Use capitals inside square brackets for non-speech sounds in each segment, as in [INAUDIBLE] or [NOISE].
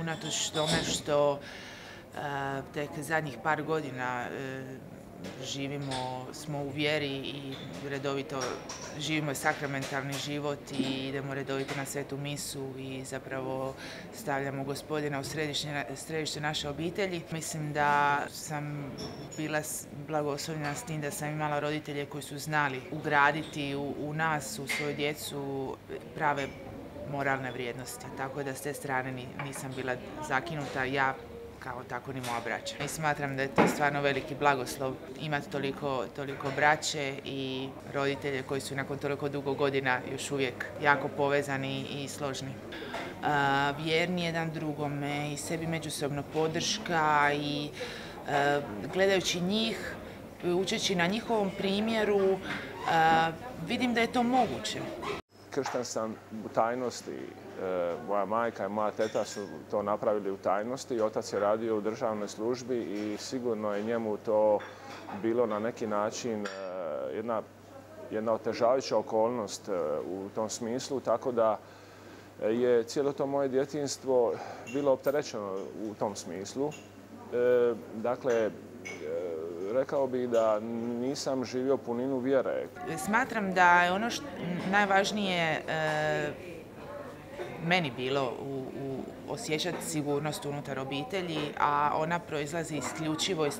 Unatoč tome što tek zadnjih par godina živimo, smo u vjeri i redovito živimo sakramentalni život i idemo redovito na svetu misu i zapravo stavljamo gospodina u središte naše obitelji. Mislim da sam bila blagoslovljena s tim da sam imala roditelje koji su znali ugraditi u nas, u svoju djecu prave moralne vrijednosti. Tako da s te strane nisam bila zakinuta. Ja kao tako ni moja braća. I smatram da je to stvarno veliki blagoslov imati toliko, toliko braće i roditelje koji su nakon toliko dugo godina još uvijek jako povezani i složni. vjerni jedan drugome i sebi međusobno podrška i gledajući njih, učeći na njihovom primjeru, vidim da je to moguće. Kršten sam u tajnosti E, moja majka i moja teta su to napravili u tajnosti. Otac je radio u državnoj službi i sigurno je njemu to bilo na neki način e, jedna, jedna otežavajuća okolnost e, u tom smislu, tako da je cijelo to moje djetinstvo bilo opterećeno u tom smislu. Dakle, rekao bih da nisam živio puninu vjere. Smatram da je ono što najvažnije meni bilo u, u osjećati sigurnost unutar obitelji, a ona proizlazi isključivo iz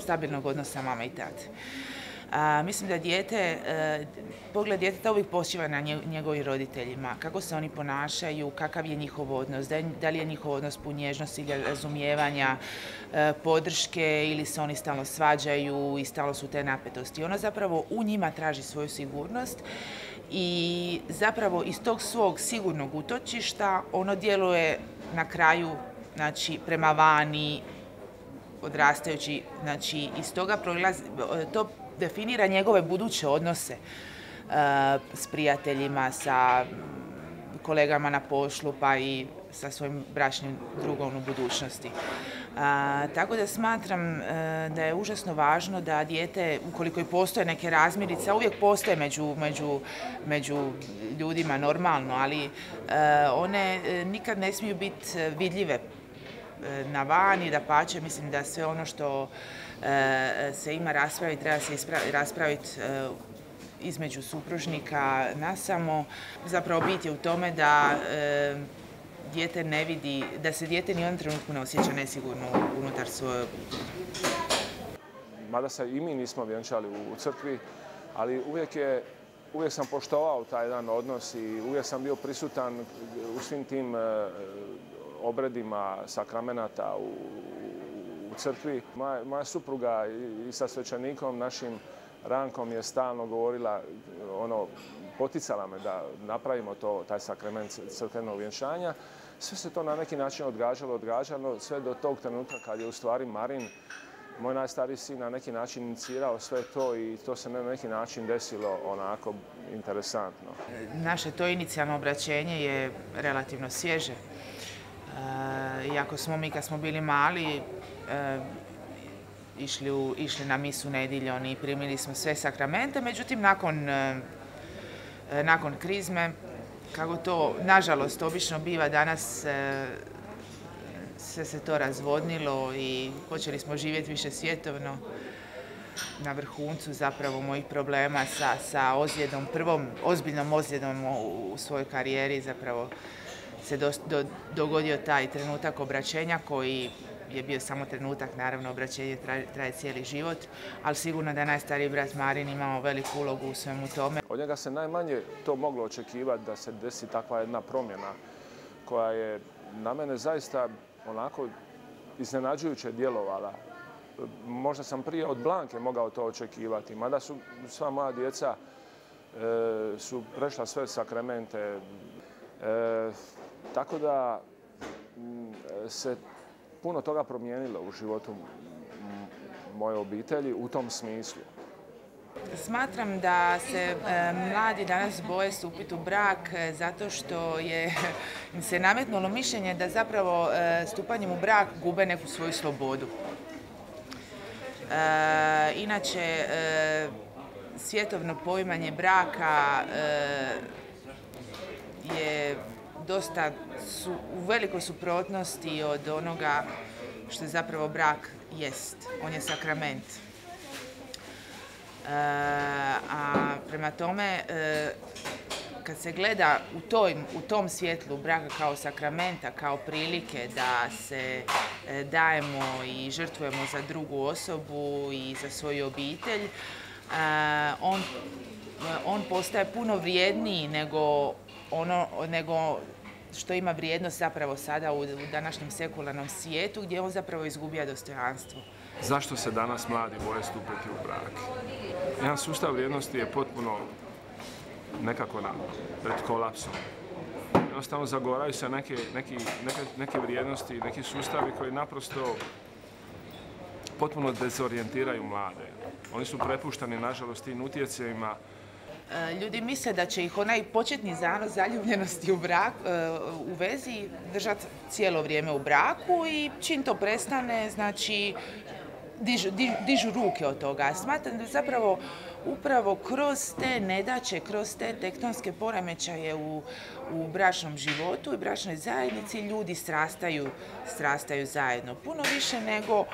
stabilnog, odnosa mama i tate. Mislim da dijete, e, pogled djeteta uvijek počiva na njegovim roditeljima, kako se oni ponašaju, kakav je njihov odnos, da, li je njihov odnos pun nježnosti ili razumijevanja, e, podrške ili se oni stalno svađaju i stalno su te napetosti. Ono zapravo u njima traži svoju sigurnost i zapravo iz tog svog sigurnog utočišta ono djeluje na kraju znači, prema vani, odrastajući, znači iz toga proizlazi, to definira njegove buduće odnose e, s prijateljima, sa kolegama na poslu pa i sa svojim bračnim drugom u budućnosti. tako da smatram e, da je užasno važno da dijete, ukoliko i postoje neke razmirice, uvijek postoje među, među, među ljudima normalno, ali e, one nikad ne smiju biti vidljive na vani, da pače, mislim da sve ono što se ima raspraviti, treba se raspraviti između supružnika nasamo. Zapravo bit je u tome da dijete ne vidi, da se dijete ni jednom trenutku ne osjeća nesigurno unutar svoje Mada se i mi nismo vjenčali u crkvi, ali uvijek je Uvijek sam poštovao taj jedan odnos i uvijek sam bio prisutan u svim tim e, obredima sakramenata u, crkvi. Moja, supruga i sa svećanikom našim Rankom je stalno govorila, ono, poticala me da napravimo to, taj sakrament crkvenog vjenčanja. Sve se to na neki način odgađalo, odgađalo, sve do tog trenutka kad je u stvari Marin, moj najstariji sin, na neki način inicirao sve to i to se na neki način desilo onako interesantno. Naše to inicijalno obraćenje je relativno svježe. E, iako smo mi kad smo bili mali, e, išli, išli na misu nedjeljom i primili smo sve sakramente, međutim nakon, e, nakon krizme, kako to nažalost obično biva danas, e, sve se to razvodnilo i počeli smo živjeti više svjetovno na vrhuncu zapravo mojih problema sa, sa ozljedom, prvom ozbiljnom ozljedom u, svojoj karijeri zapravo se dogodio taj trenutak obraćenja koji je bio samo trenutak, naravno obraćenje traje, cijeli život, ali sigurno da je najstariji brat Marin imao veliku ulogu u svemu tome. Od njega se najmanje to moglo očekivati da se desi takva jedna promjena koja je na mene zaista onako iznenađujuće djelovala. Možda sam prije od Blanke mogao to očekivati, mada su sva moja djeca e, su prešla sve sakramente. E, tako da se puno toga promijenilo u životu moje obitelji u tom smislu. Smatram da se e, mladi danas boje stupiti u brak e, zato što je [LAUGHS] im se nametnulo mišljenje da zapravo e, stupanjem u brak gube neku svoju slobodu. inače, svjetovno poimanje braka je dosta su u velikoj suprotnosti od onoga što je zapravo brak jest. On je sakrament. E, a prema tome, e, kad se gleda u, toj, u tom svjetlu braka kao sakramenta, kao prilike da se e, dajemo i žrtvujemo za drugu osobu i za svoju obitelj, on, on postaje puno vrijedniji nego ono, nego što ima vrijednost zapravo sada u, današnjem sekularnom svijetu gdje on zapravo izgubija dostojanstvo. Zašto se danas mladi boje stupiti u brak? Jedan sustav vrijednosti je potpuno nekako na, pred kolapsom. Jednostavno zagoraju se neke, neki, neke, neke vrijednosti, neki sustavi koji naprosto potpuno dezorijentiraju mlade. Oni su prepušteni, nažalost, tim utjecajima ljudi misle da će ih onaj početni zanos zaljubljenosti u, brak, e, u vezi držati cijelo vrijeme u braku i čim to prestane, znači dižu, dižu ruke od toga. Smatram da zapravo upravo kroz te nedaće, kroz te tektonske poremećaje u, u bračnom životu i bračnoj zajednici ljudi strastaju, strastaju zajedno. Puno više nego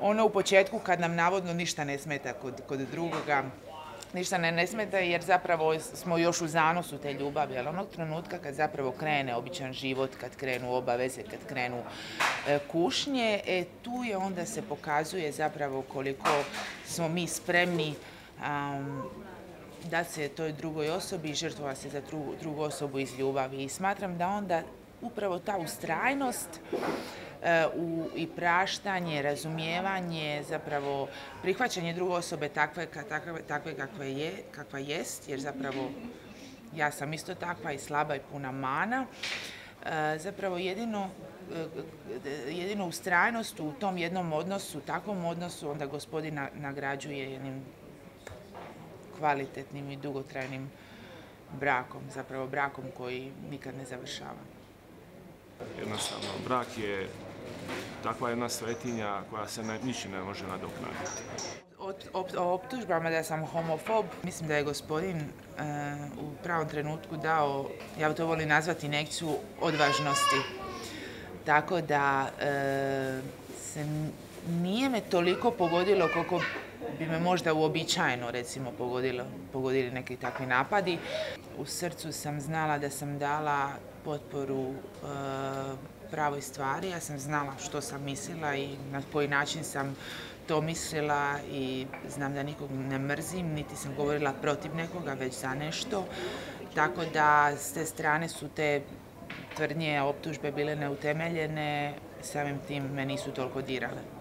ono u početku kad nam navodno ništa ne smeta kod, kod drugoga ništa ne, ne smeta jer zapravo smo još u zanosu te ljubavi, ali onog trenutka kad zapravo krene običan život, kad krenu obaveze, kad krenu e, kušnje, e, tu je onda se pokazuje zapravo koliko smo mi spremni da se toj drugoj osobi žrtvova se za drugu, drugu osobu iz ljubavi. I smatram da onda upravo ta ustrajnost u i praštanje, razumijevanje, zapravo prihvaćanje druge osobe takve, takve, takve kakve je, kakva jest, jer zapravo ja sam isto takva i slaba i puna mana. E, zapravo jedino e, jedino ustrajnost u tom jednom odnosu, takvom odnosu, onda gospodin nagrađuje jednim kvalitetnim i dugotrajnim brakom, zapravo brakom koji nikad ne završava. Jednostavno, brak je takva jedna svetinja koja se ničim ne može nadoknaditi. O optužbama da sam homofob, mislim da je gospodin e, u pravom trenutku dao, ja to volim nazvati nekciju odvažnosti. Tako da e, se nije me toliko pogodilo koliko bi me možda uobičajeno recimo pogodili neki takvi napadi. U srcu sam znala da sam dala potporu e, pravoj stvari. Ja sam znala što sam mislila i na koji način sam to mislila i znam da nikog ne mrzim, niti sam govorila protiv nekoga, već za nešto. Tako da s te strane su te tvrdnje, optužbe bile neutemeljene, samim tim me nisu toliko dirale.